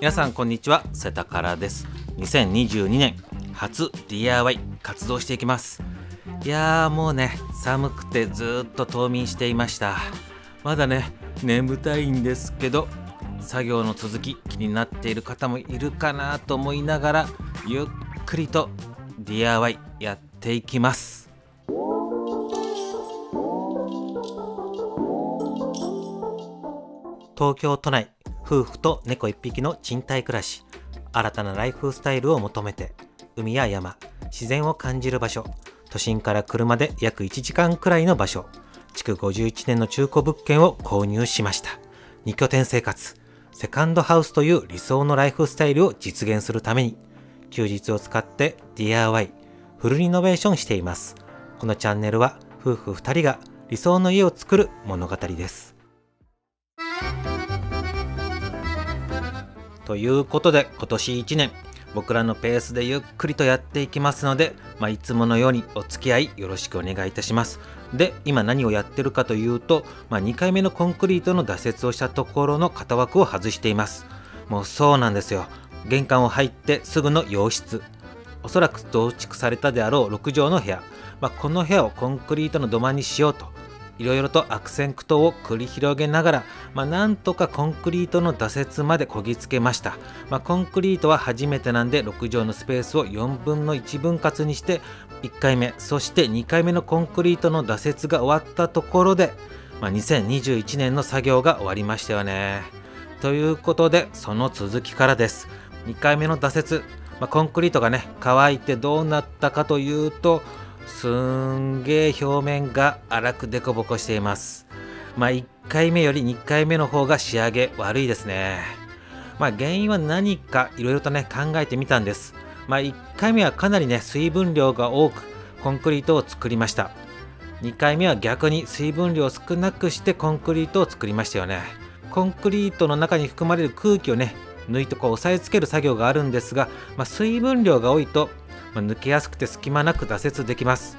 皆さんこんにちは。瀬田からです。2022年初 DIY 活動していきます。いやーもうね寒くてずっと冬眠していました。まだね眠たいんですけど作業の続き気になっている方もいるかなと思いながらゆっくりと DIY やっていきます。東京都内夫婦と猫1匹の賃貸暮らし。新たなライフスタイルを求めて海や山自然を感じる場所。都心から車で約1時間くらいの場所。築51年の中古物件を購入しました。2拠点生活。セカンドハウスという理想のライフスタイルを実現するために休日を使って DIY フルリノベーションしています。このチャンネルは夫婦2人が理想の家を作る物語です。ということで今年1年僕らのペースでゆっくりとやっていきますので、まあ、いつものようにお付き合いよろしくお願いいたします。で今何をやってるかというと、まあ、2回目のコンクリートの脱雪をしたところの型枠を外しています。もうそうなんですよ。玄関を入ってすぐの洋室。おそらく増築されたであろう6畳の部屋、まあ、この部屋をコンクリートの土間にしようといろいろと悪戦苦闘を繰り広げながら、まあ、なんとかコンクリートの挫折までこぎつけました、まあ、コンクリートは初めてなんで6畳のスペースを4分の1分割にして1回目そして2回目のコンクリートの挫折が終わったところで、まあ、2021年の作業が終わりましたよね。ということでその続きからです。2回目の挫折、まあ、コンクリートがね乾いてどうなったかというとすんげえ表面が荒くデコボコしています。まあ1回目より2回目の方が仕上げ悪いですね。まあ原因は何かいろいろとね考えてみたんです。まあ1回目はかなりね水分量が多くコンクリートを作りました。2回目は逆に水分量を少なくしてコンクリートを作りましたよね。コンクリートの中に含まれる空気をね抜いてこう押さえつける作業があるんですが、まあ、水分量が多いとまあ、抜けやすくて隙間なく挫折できます。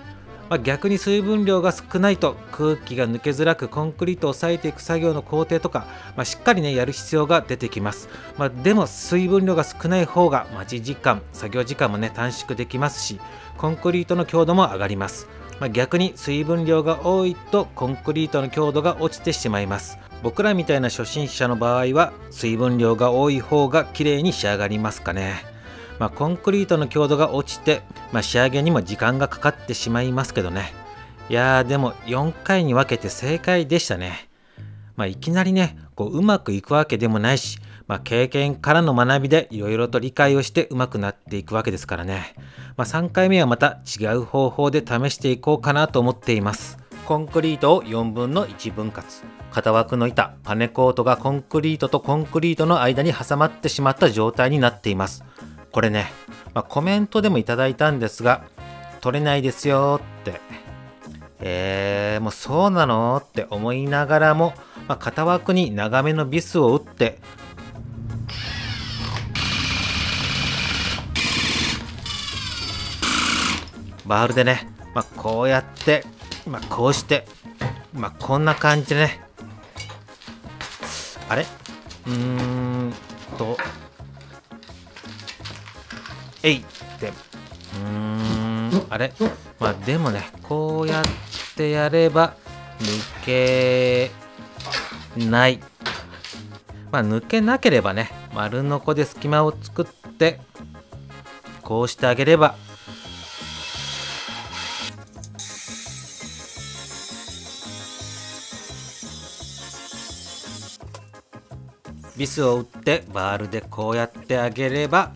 まあ、逆に水分量が少ないと空気が抜けづらくコンクリートを押さえていく作業の工程とか、まあ、しっかりねやる必要が出てきます、ま、でも水分量が少ない方が待ち時間作業時間もね短縮できますしコンクリートの強度も上がります。ま、逆に水分量が多いとコンクリートの強度が落ちてしまいます。僕らみたいな初心者の場合は水分量が多い方が綺麗に仕上がりますかね。まあ、コンクリートの強度が落ちて、まあ、仕上げにも時間がかかってしまいますけどね。いやーでも4回に分けて正解でしたね、まあ、いきなりねこううまくいくわけでもないし、まあ、経験からの学びでいろいろと理解をしてうまくなっていくわけですからね、まあ、3回目はまた違う方法で試していこうかなと思っています。コンクリートを4分の1分割。型枠の板パネコートがコンクリートとコンクリートの間に挟まってしまった状態になっています。これね、まあ、コメントでもいただいたんですが、取れないですよって、えー、もうそうなのって思いながらも、まあ、型枠に長めのビスを打って、バールでね、まあ、こうやって、まあ、こうして、まあ、こんな感じでね、あれ？うーんと、えいって。うんあれ？まあでもねこうやってやれば抜けない。まあ抜けなければね丸のこで隙間を作ってこうしてあげれば。ビスを打ってバールでこうやってあげれば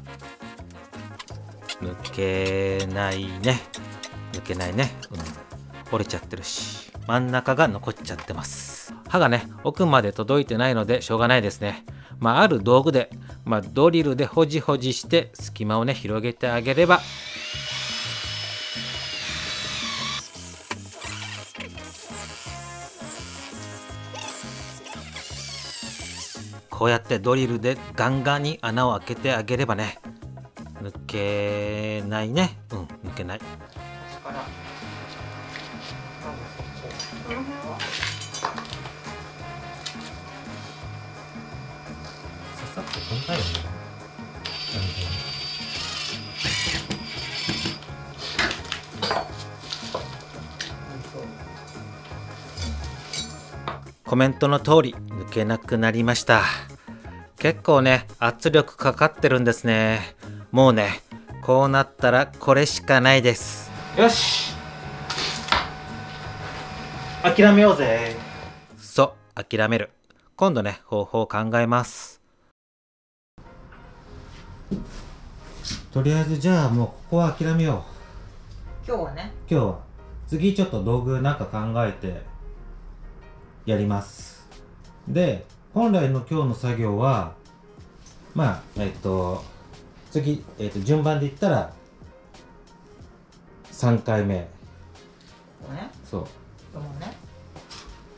けないね。抜けないね。うん。折れちゃってるし。真ん中が残っちゃってます。刃がね奥まで届いてないのでしょうがないですね。まあある道具で、まあ、ドリルでホジホジして隙間をね広げてあげれば。こうやってドリルでガンガンに穴を開けてあげればね抜けないね。うん抜けない。ささっと分解よね。コメントの通り抜けなくなりました。結構ね圧力かかってるんですねもうねこうなったらこれしかないです。よし。諦めようぜ。そう諦める。今度ね方法を考えます。とりあえずじゃあもうここは諦めよう。今日はね。今日は次ちょっと道具なんか考えてやります。で本来の今日の作業はまあえっと次、えっと、順番で言ったら3回目、ね、そう。ね。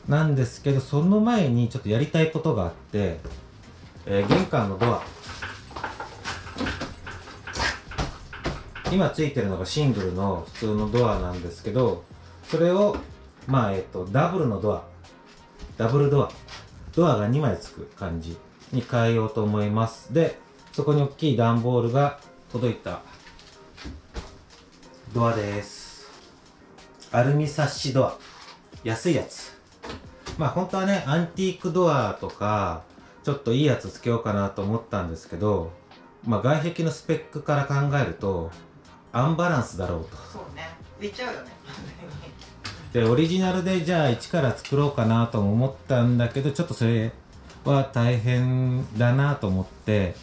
なんですけどその前にちょっとやりたいことがあって、えー、玄関のドア。今ついてるのがシングルの普通のドアなんですけどそれをまあえっ、とダブルのドア。ダブルドア。ドアが2枚つく感じに変えようと思います。でそこに大きい段ボールが届いたドアです。アルミサッシドア。安いやつ。まあ本当はねアンティークドアとかちょっといいやつつけようかなと思ったんですけどまあ外壁のスペックから考えるとアンバランスだろうと。そうね。浮いちゃうよね。でオリジナルでじゃあ一から作ろうかなとも思ったんだけどちょっとそれは大変だなと思って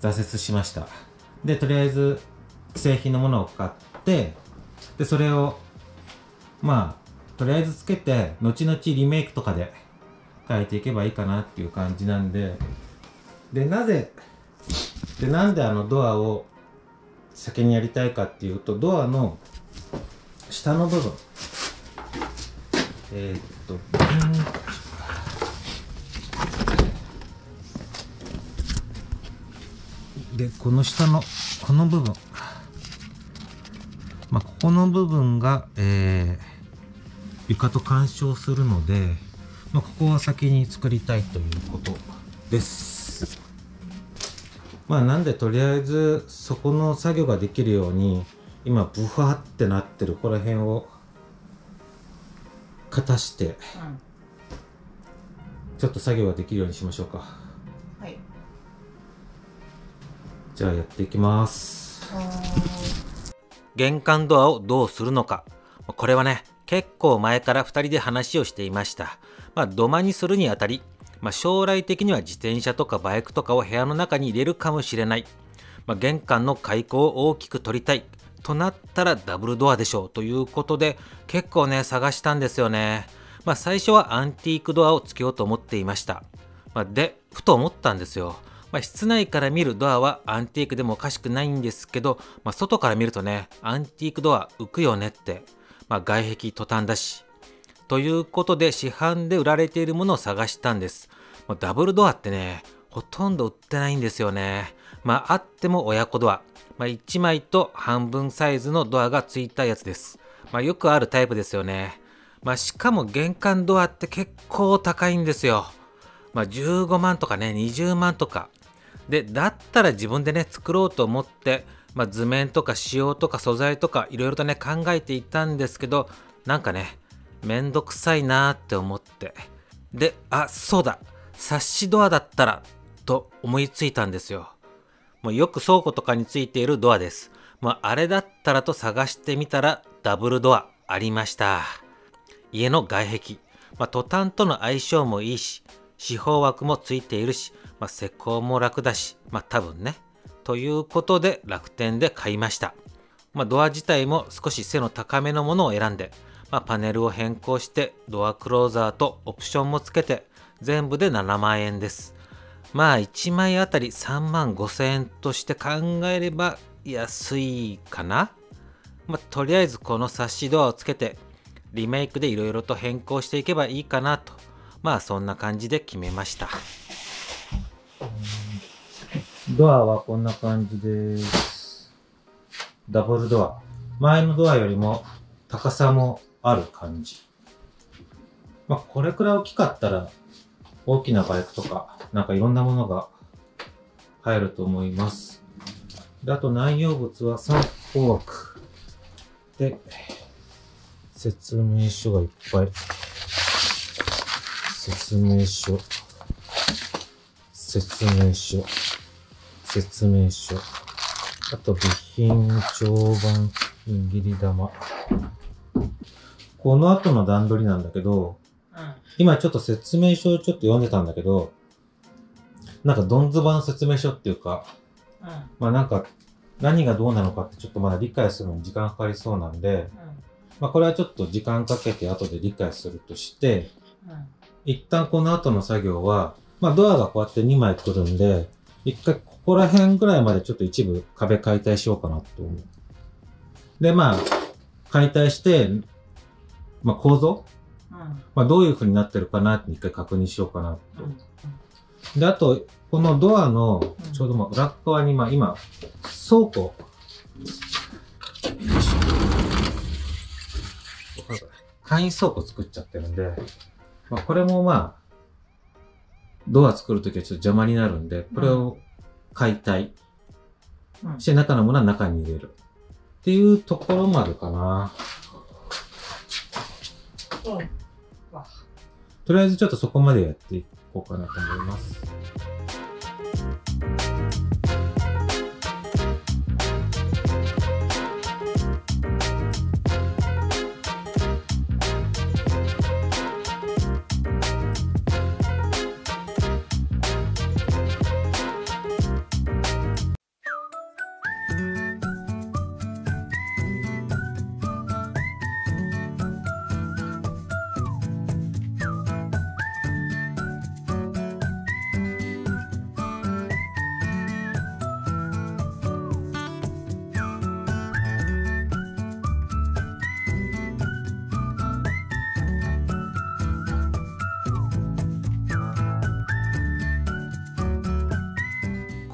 挫折しました。でとりあえず製品のものを買ってでそれをまあとりあえずつけて後々リメイクとかで変えていけばいいかなっていう感じなんででなぜでなんであのドアを先にやりたいかっていうとドアの下の部分。えー、っとでこの下のこの部分。まあここの部分が、えー、床と干渉するので、まあ、ここは先に作りたいということです。まあなんでとりあえずそこの作業ができるように今ブファってなってるここら辺を片して、うん、ちょっと作業ができるようにしましょうかじゃあやっていきます玄関ドアをどうするのかこれはね結構前から2人で話をしていましたまあ土間にするにあたりまあ、将来的には自転車とかバイクとかを部屋の中に入れるかもしれない、まあ、玄関の開口を大きく取りたいとなったらダブルドアでしょうということで結構ね探したんですよね。まあ最初はアンティークドアをつけようと思っていました。まあ、で、ふと思ったんですよ。まあ、室内から見るドアはアンティークでもおかしくないんですけど、まあ、外から見るとね、アンティークドア浮くよねって、まあ、外壁トタンだし。ということで市販で売られているものを探したんです。まダブルドアってね、ほとんど売ってないんですよね。まああっても親子ドア。まあ、1枚と半分サイズのドアがついたやつです。まあ、よくあるタイプですよね。まあ、しかも玄関ドアって結構高いんですよ。まあ、15万とかね、20万とか。で、だったら自分でね、作ろうと思って、まあ、図面とか仕様とか素材とかいろいろとね、考えていたんですけど、なんかね、めんどくさいなーって思って。で、あ、そうだ、サッシドアだったら、と思いついたんですよ。もうよく倉庫とかについているドアです。まあ、あれだったらと探してみたらダブルドアありました。家の外壁。まあ、トタンとの相性もいいし、四方枠もついているし、まあ、施工も楽だし、まあ多分ね。ということで楽天で買いました。まあ、ドア自体も少し背の高めのものを選んで、まあ、パネルを変更してドアクローザーとオプションもつけて全部で7万円です。まあ1枚あたり3万5千円として考えれば安いかな。まあ、とりあえずこのサッシドアをつけてリメイクでいろいろと変更していけばいいかなと。まあそんな感じで決めました。ドアはこんな感じです。ダブルドア。前のドアよりも高さもある感じ。まあこれくらい大きかったら大きなバイクとか、なんかいろんなものが入ると思います。であと内容物は3項枠。で、説明書がいっぱい。説明書。説明書。説明書。あと、備品、長板、握り玉。この後の段取りなんだけど、うん。今ちょっと説明書をちょっと読んでたんだけど、なんかドンズバの説明書っていうか、うん。まあなんか何がどうなのかってちょっとまだ理解するのに時間かかりそうなんで、まあこれはちょっと時間かけて後で理解するとして、うん。一旦この後の作業は、まあドアがこうやって2枚来るんで、一回ここら辺ぐらいまでちょっと一部壁解体しようかなと思う。で、まあ、解体して、まあ構造？うん。まあどういう風になってるかなって一回確認しようかなと。うん。で、あと、このドアのうんちょうどまあ裏っ側に、まあ今、倉庫。簡易倉庫作っちゃってるんで、まあこれもまあ、ドア作るときはちょっと邪魔になるんで、これを解体うんして中のものは中に入れる。っていうところまでかな。とりあえずちょっとそこまでやっていこうかなと思います。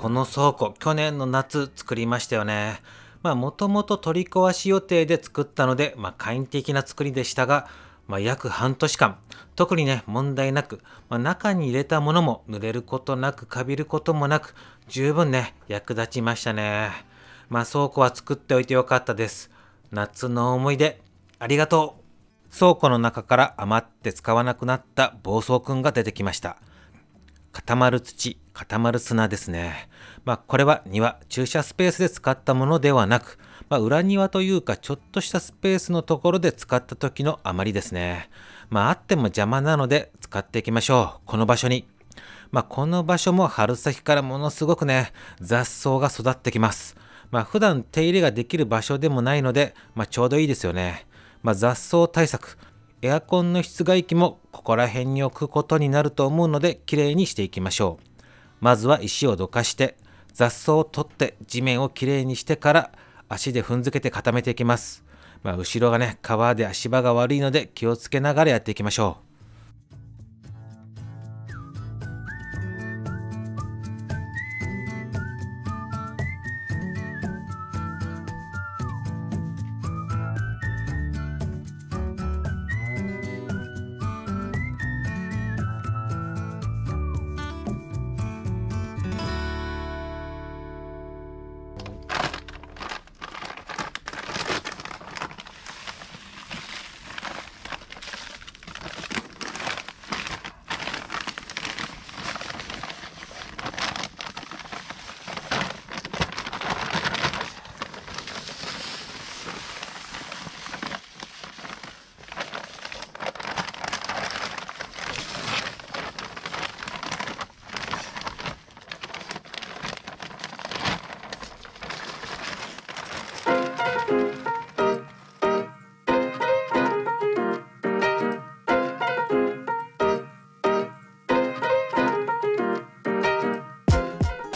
この倉庫、去年の夏作りましたよね。まあ、もともと取り壊し予定で作ったので、まあ、簡易的な作りでしたが、まあ、約半年間、特にね、問題なく、まあ、中に入れたものも濡れることなく、かびることもなく、十分ね、役立ちましたね。まあ、倉庫は作っておいてよかったです。夏の思い出、ありがとう。倉庫の中から余って使わなくなった暴走くんが出てきました。固まる土、固まる砂ですね。まあ、これは庭、駐車スペースで使ったものではなく、まあ、裏庭というか、ちょっとしたスペースのところで使った時の余りですね。まあ、あっても邪魔なので使っていきましょう。この場所に。まあ、この場所も春先からものすごくね、雑草が育ってきます。まあ、普段手入れができる場所でもないので、まあ、ちょうどいいですよね。まあ、雑草対策、エアコンの室外機もここら辺に置くことになると思うので、きれいにしていきましょう。まずは石をどかして、雑草を取って地面をきれいにしてから足で踏んづけて固めていきます。まあ、後ろがね、川で足場が悪いので気をつけながらやっていきましょう。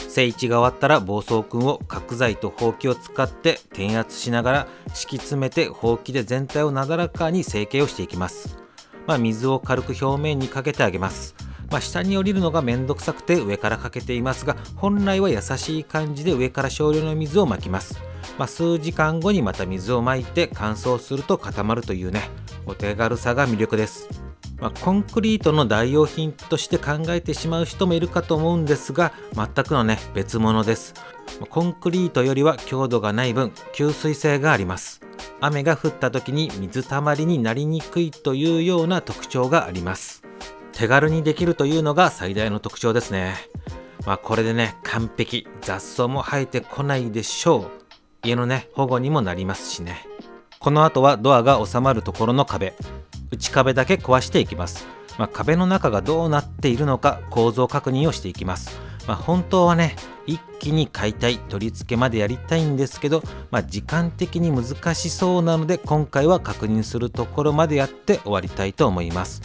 聖一が終わったら暴走くんを角材とほうきを使って転圧しながら敷き詰めてほうきで全体をなだらかに成形をしていきます。まあ、水を軽く表面にかけてあげます。まあ、下に降りるのがめんどくさくて上からかけていますが本来は優しい感じで上から少量の水をまきます。まあ、数時間後にまた水をまいて乾燥すると固まるというねお手軽さが魅力です。まあ、コンクリートの代用品として考えてしまう人もいるかと思うんですが全くのね別物です。コンクリートよりは強度がない分吸水性があります。雨が降った時に水たまりになりにくいというような特徴があります。手軽にできるというのが最大の特徴ですね。まあこれでね完璧。雑草も生えてこないでしょう。家のね保護にもなりますしね。この後はドアが収まるところの壁。内壁だけ壊していきます、まあ、壁の中がどうなっているのか構造確認をしていきます、まあ、本当はね一気に解体取り付けまでやりたいんですけど、まあ、時間的に難しそうなので今回は確認するところまでやって終わりたいと思います。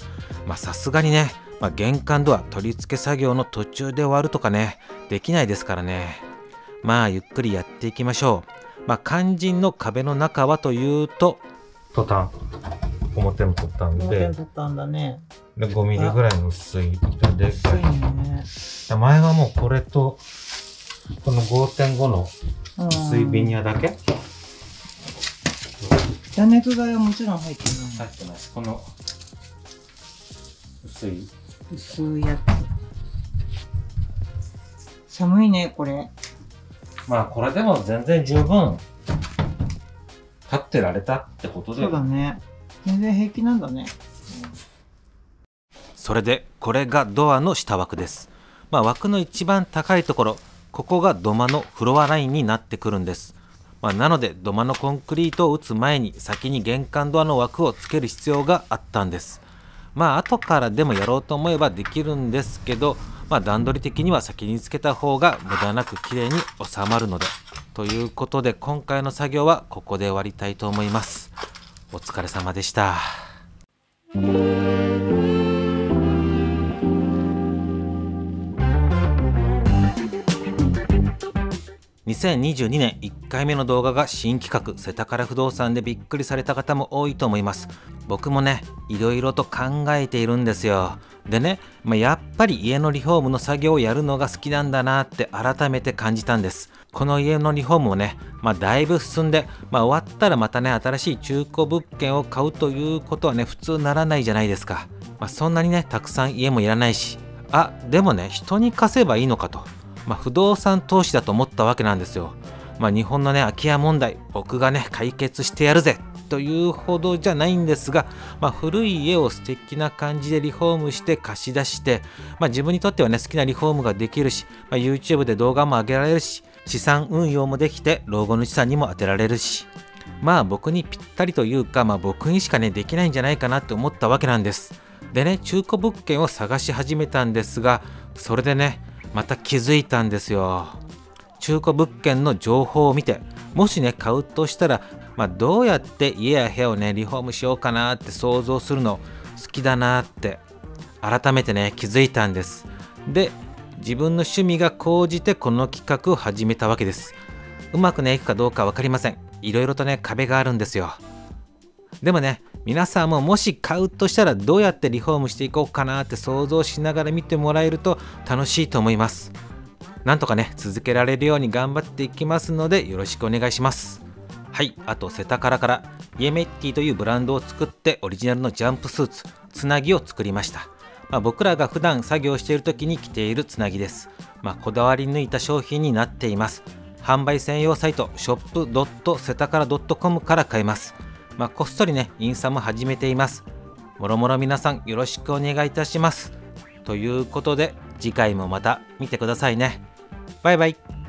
さすがにね、まあ、玄関ドア取り付け作業の途中で終わるとかねできないですからね。まあゆっくりやっていきましょう。まあ肝心の壁の中はというとトタン。表も取ったんで表取ったんだね。で5ミリぐらいの薄い板で薄いね。前はもうこれとこの5.5の薄いビニアだけ？断熱材はもちろん入ってない。入ってますこの薄い薄いやつ。寒いね、これ。まあこれでも全然十分立ってられたってことでそうだね。全然平気なんだね。それでこれがドアの下枠です。まあ枠の一番高いところここが土間のフロアラインになってくるんです。まあ、なので土間のコンクリートを打つ前に先に玄関ドアの枠をつける必要があったんです。まあ後からでもやろうと思えばできるんですけどまあ段取り的には先につけた方が無駄なく綺麗に収まるのでということで今回の作業はここで終わりたいと思います。お疲れ様でした。2022年1回目の動画が新企画世田から不動産でびっくりされた方も多いと思います。僕もねいろいろと考えているんですよ。でね、まあ、やっぱり家のリフォームの作業をやるのが好きなんだなって改めて感じたんです。この家のリフォームもね、まあ、だいぶ進んで、まあ、終わったらまたね新しい中古物件を買うということはね普通ならないじゃないですか、まあ、そんなにねたくさん家もいらないし。あでもね人に貸せばいいのかと。まあ、不動産投資だと思ったわけなんですよ。まあ、日本のね空き家問題僕がね解決してやるぜというほどじゃないんですが、まあ、古い家を素敵な感じでリフォームして貸し出して、まあ、自分にとってはね好きなリフォームができるし、まあ、YouTube で動画も上げられるし資産運用もできて老後の資産にも当てられるしまあ僕にぴったりというか、まあ、僕にしかねできないんじゃないかなって思ったわけなんです。でね中古物件を探し始めたんですがそれでねまた気づいたんですよ。中古物件の情報を見てもしね買うとしたら、まあ、どうやって家や部屋をねリフォームしようかなって想像するの好きだなって改めてね気づいたんです。で自分の趣味が高じてこの企画を始めたわけです。うまくねいくかどうか分かりません。いろいろとね壁があるんですよ。でもね皆さんももし買うとしたらどうやってリフォームしていこうかなって想像しながら見てもらえると楽しいと思います。なんとかね続けられるように頑張っていきますのでよろしくお願いします。はいあとセタカラからイエメッティというブランドを作ってオリジナルのジャンプスーツつなぎを作りました、まあ、僕らが普段作業している時に着ているつなぎです、まあ、こだわり抜いた商品になっています販売専用サイトショップセタカラ .com から買えますまあ、こっそりね、インスタも始めています。もろもろ皆さんよろしくお願いいたします。ということで、次回もまた見てくださいね。バイバイ。